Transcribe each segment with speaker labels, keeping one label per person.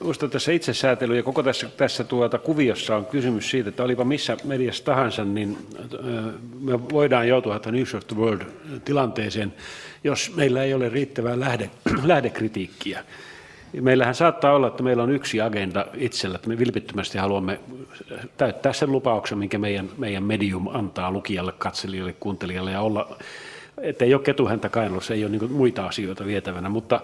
Speaker 1: Minusta tässä itsesäätely ja koko tässä, tässä tuota kuviossa on kysymys siitä, että olipa missä mediassa tahansa, niin me voidaan joutua tämän News of the World-tilanteeseen, jos meillä ei ole riittävää lähde, lähdekritiikkiä. Meillähän saattaa olla, että meillä on yksi agenda itsellä, että me vilpittömästi haluamme täyttää sen lupauksen, minkä meidän, meidän medium antaa lukijalle, katselijalle, kuuntelijalle ja olla, että ei ole ketuhäntä kainalossa, ei ole niin muita asioita vietävänä, mutta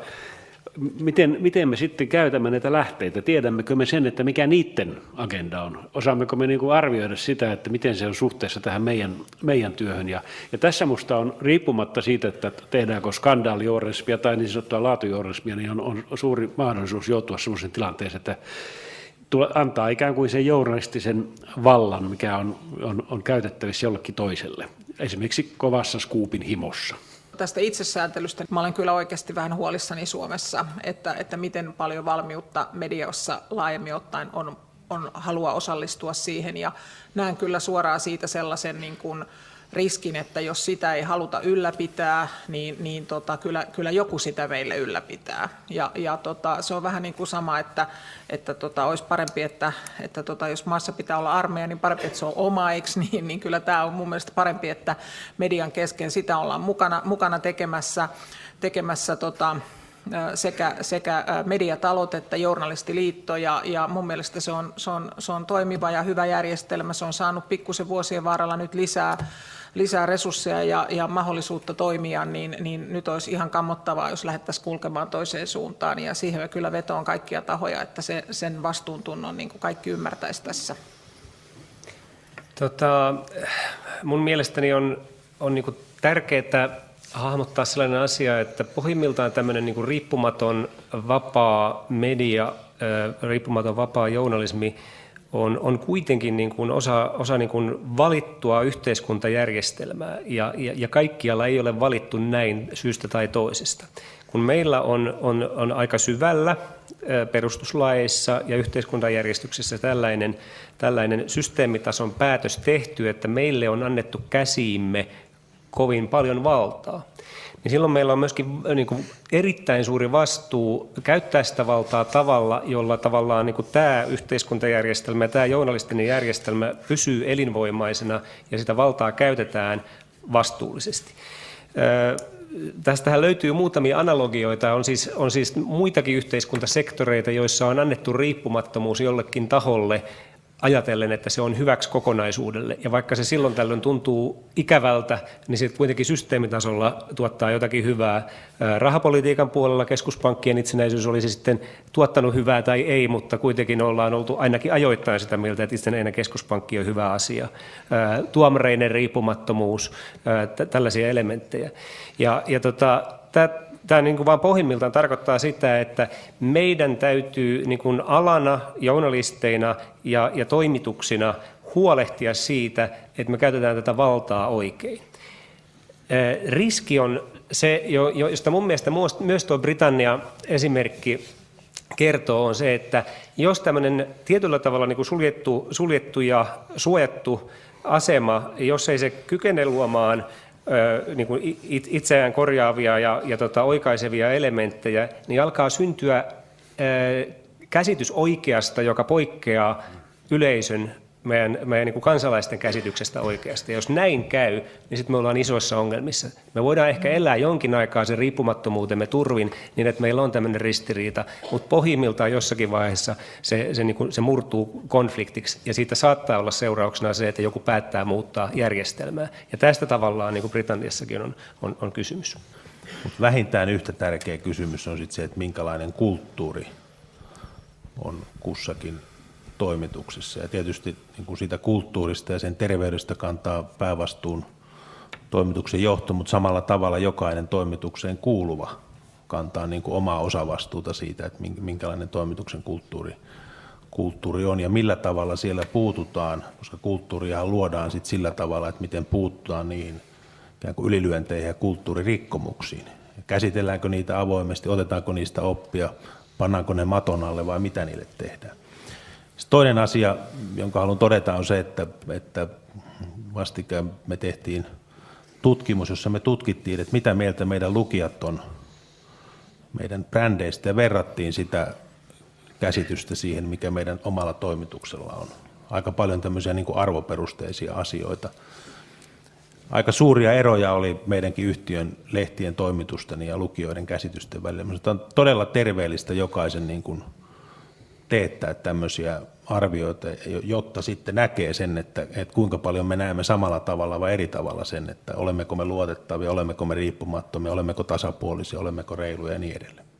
Speaker 1: miten, miten me sitten käytämme näitä lähteitä? Tiedämmekö me sen, että mikä niiden agenda on? Osaammeko me niin arvioida sitä, että miten se on suhteessa tähän meidän, meidän työhön? Ja, ja tässä minusta on riippumatta siitä, että tehdäänkö skandaalijournalismia tai niin sanottua laatujournalismia, niin on, on suuri mahdollisuus joutua sellaisen tilanteeseen, että antaa ikään kuin sen journalistisen vallan, mikä on, on, on käytettävissä jollekin toiselle, esimerkiksi kovassa skuupin himossa.
Speaker 2: Tästä itsesääntelystä mä olen kyllä oikeasti vähän huolissani Suomessa, että, että miten paljon valmiutta mediassa laajemmin ottaen on, on halua osallistua siihen. Ja näen kyllä suoraan siitä sellaisen niin kuin, riskin, että jos sitä ei haluta ylläpitää, niin, niin tota, kyllä, kyllä joku sitä meille ylläpitää. Ja, ja tota, se on vähän niin kuin sama, että, että tota, olisi parempi, että, että tota, jos maassa pitää olla armeija, niin parempi, että se on oma, niin? Niin kyllä tämä on mun mielestä parempi, että median kesken sitä ollaan mukana, mukana tekemässä, tekemässä tota, sekä, sekä mediatalot että journalistiliitto ja, ja mun mielestä se on, se, on, se on toimiva ja hyvä järjestelmä. Se on saanut pikkusen vuosien varrella nyt lisää lisää resursseja ja, ja mahdollisuutta toimia, niin, niin nyt olisi ihan kammottavaa, jos lähdettäisiin kulkemaan toiseen suuntaan. Ja siihen me kyllä vetoon kaikkia tahoja, että se, sen vastuuntunnon niin kuin kaikki ymmärtäisi tässä.
Speaker 3: Tota, mun mielestäni on, on niin tärkeää hahmottaa sellainen asia, että pohjimmiltaan tämmöinen niin riippumaton vapaa media, riippumaton vapaa journalismi on, on kuitenkin niin kuin osa, osa niin kuin valittua yhteiskuntajärjestelmää ja, ja, ja kaikkialla ei ole valittu näin syystä tai toisesta. Kun meillä on, on, on aika syvällä perustuslaissa ja yhteiskuntajärjestyksessä tällainen, tällainen systeemitason päätös tehty, että meille on annettu käsiimme kovin paljon valtaa, niin silloin meillä on myöskin niin kuin erittäin suuri vastuu käyttää sitä valtaa tavalla, jolla tavallaan niin kuin tämä yhteiskuntajärjestelmä ja tämä journalistinen järjestelmä pysyy elinvoimaisena ja sitä valtaa käytetään vastuullisesti. Tästähän löytyy muutamia analogioita. On siis, on siis muitakin yhteiskuntasektoreita, joissa on annettu riippumattomuus jollekin taholle ajatellen, että se on hyväksi kokonaisuudelle. Ja vaikka se silloin tällöin tuntuu ikävältä, niin se kuitenkin systeemitasolla tuottaa jotakin hyvää. Rahapolitiikan puolella keskuspankkien itsenäisyys olisi sitten tuottanut hyvää tai ei, mutta kuitenkin ollaan oltu ainakin ajoittain sitä mieltä, että itsenäinen keskuspankki on hyvä asia. Tuomareinen riippumattomuus, tällaisia elementtejä. Ja, ja tota, tämä niin kuin vaan pohjimmiltaan tarkoittaa sitä, että meidän täytyy niin kuin alana, journalisteina ja, ja toimituksina huolehtia siitä, että me käytetään tätä valtaa oikein. Riski on se, josta mun mielestä myös tuo Britannia-esimerkki kertoo, on se, että jos tämmöinen tietyllä tavalla niin kuin suljettu, suljettu ja suojattu asema, jos ei se kykene luomaan niin kuin itseään korjaavia ja, ja tota, oikaisevia elementtejä, niin alkaa syntyä käsitys oikeasta, joka poikkeaa yleisön meidän, meidän niin kuin kansalaisten käsityksestä oikeasti. Ja jos näin käy, niin sitten me ollaan isoissa ongelmissa. Me voidaan ehkä elää jonkin aikaa sen riippumattomuutemme turvin niin, että meillä on tämmöinen ristiriita, mutta pohjimmiltaan jossakin vaiheessa se, se, niin kuin, se murtuu konfliktiksi ja siitä saattaa olla seurauksena se, että joku päättää muuttaa järjestelmää. Ja tästä tavallaan niin kuin Britanniassakin on, on, on kysymys.
Speaker 4: Mut vähintään yhtä tärkeä kysymys on sitten se, että minkälainen kulttuuri on kussakin toimituksessa. Ja tietysti niin kuin siitä kulttuurista ja sen terveydestä kantaa päävastuun toimituksen johto, mutta samalla tavalla jokainen toimitukseen kuuluva kantaa niin kuin omaa osavastuuta siitä, että minkälainen toimituksen kulttuuri, kulttuuri on ja millä tavalla siellä puututaan, koska kulttuuria luodaan sit sillä tavalla, että miten puuttutaan niihin ikään kuin ylilyönteihin ja kulttuuririkkomuksiin. Käsitelläänkö niitä avoimesti, otetaanko niistä oppia, pannaanko ne maton alle vai mitä niille tehdään. Toinen asia, jonka haluan todeta, on se, että, että vastikään me tehtiin tutkimus, jossa me tutkittiin, että mitä mieltä meidän lukijat on meidän brändeistä ja verrattiin sitä käsitystä siihen, mikä meidän omalla toimituksella on. Aika paljon tämmöisiä niin kuin arvoperusteisia asioita. Aika suuria eroja oli meidänkin yhtiön lehtien toimitusten ja lukijoiden käsitysten välillä. Minusta on todella terveellistä jokaisen niin kuin teettää tämmöisiä arvioita, jotta sitten näkee sen, että, että kuinka paljon me näemme samalla tavalla vai eri tavalla sen, että olemmeko me luotettavia, olemmeko me riippumattomia, olemmeko tasapuolisia, olemmeko reiluja ja niin edelleen.